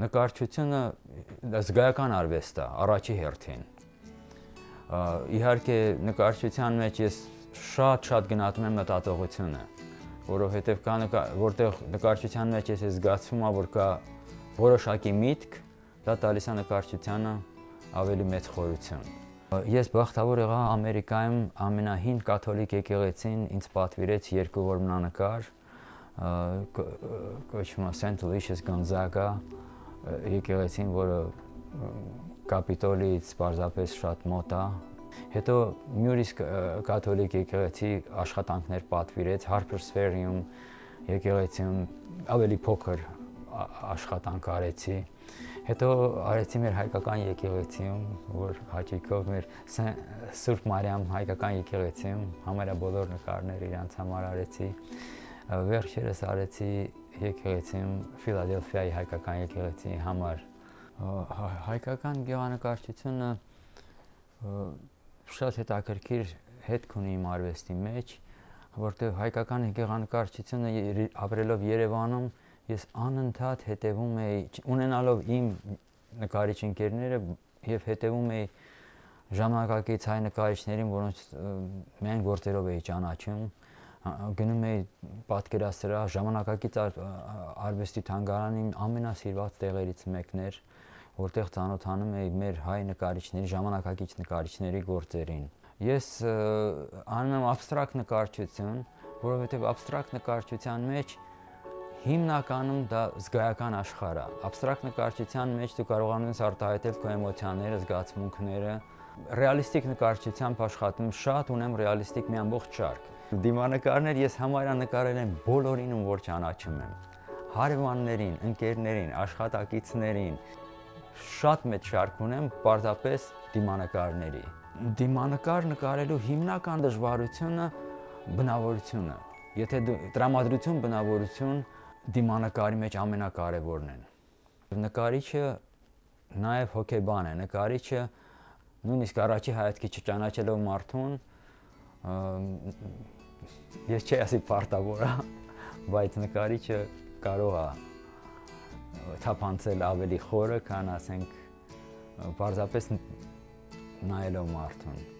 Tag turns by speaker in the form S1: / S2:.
S1: նկարչությունը զգայական արվեստ է առաջի հերթին իհարկե նկարչության մեջ ես շատ-շատ գնահատում եմ մտածողությունը որովհետև կա որտեղ նկարչության մեջ ես զգացում եմ որ կա որոշակի միտք դա տալիս է նկարչությանը ավելի մեծ խորություն Ես բախտավոր եղա Ամերիկայում ամենահին կաթոլիկ եկեղեցին ինձ պատվիրեց երկու որմնանկար կոչվում է Saint Lucius Gonzaga եկեղեցին, որը կապիտոլից պարզապես շատ մոտ է։ Հետո Մյուրիս կաթոլիկ եկեղեցի աշխատանքներ պատվիրեց Harpers-Ferry-ում եկեղեցիում ավելի փոքր աշխատանք արեցի։ Հետո արեցի մեր հայկական եկեղեցիում, որ հաճիկով մեր Սուրբ Մարիամ հայկական եկեղեցիում համարյա բոլոր նկարները իրանց համար արեցի։ Վերջերս արեցի եկեղեցիում Ֆիլադելֆիայի հայկական եկեղեցի համար հայկական գեղանկարչությունը շատ հետաքրքիր հետք ունի իմ արվեստի մեջ, որտեղ հայկական գեղանկարչությունը ապրելով Երևանում ես անընդհատ հետևում էի ունենալով իմ նկարիչ ընկերները եւ հետևում էի ժամանակակից հայ նկարիչներին, որոնց միայն գործերով էի ճանաչում գնում էի պատկերասրահ ժամանակակից արվեստի թանգարանի ամենասիրված տեղերից մեկն էր որտեղ ծանոթանում էի մեր հայ նկարիչների ժամանակակից նկարիչների գործերին ես անում եմ абստրակտ նկարչություն որովհետև абստրակտ նկարչության մեջ հիմնականում դա զգայական աշխարհ է абստրակտ նկարչության մեջ դու կարողանում ես արտահայտել քո էմոցիաները զգացմունքները ռեալիստիկ նկարչությամբ աշխատում շատ ունեմ ռեալիստիկ մի ամբողջ շարք Դիմանկարներ ես համարյա նկարել եմ բոլորին որ ճանաչում եմ։ Հարևաններին, ընկերներին, աշխատակիցներին շատ մեծ շարք ունեմ պարզապես դիմանկարների։ Դիմանկար նկարելու հիմնական դժվարությունը բնավորությունը։ Եթե դու տրամադրություն, բնավորություն դիմանկարի մեջ ամենակարևորն են։ Նկարիչը նաև հոգեբան է, նկարիչը նույնիսկ առաջի հայացքի չճանաչելով մարդուն ես չի ասի պարտավոր է, բայց նկարիչը կարող է թափանցել ավելի խորը, քան ասենք պարզապես նայելով մարդուն։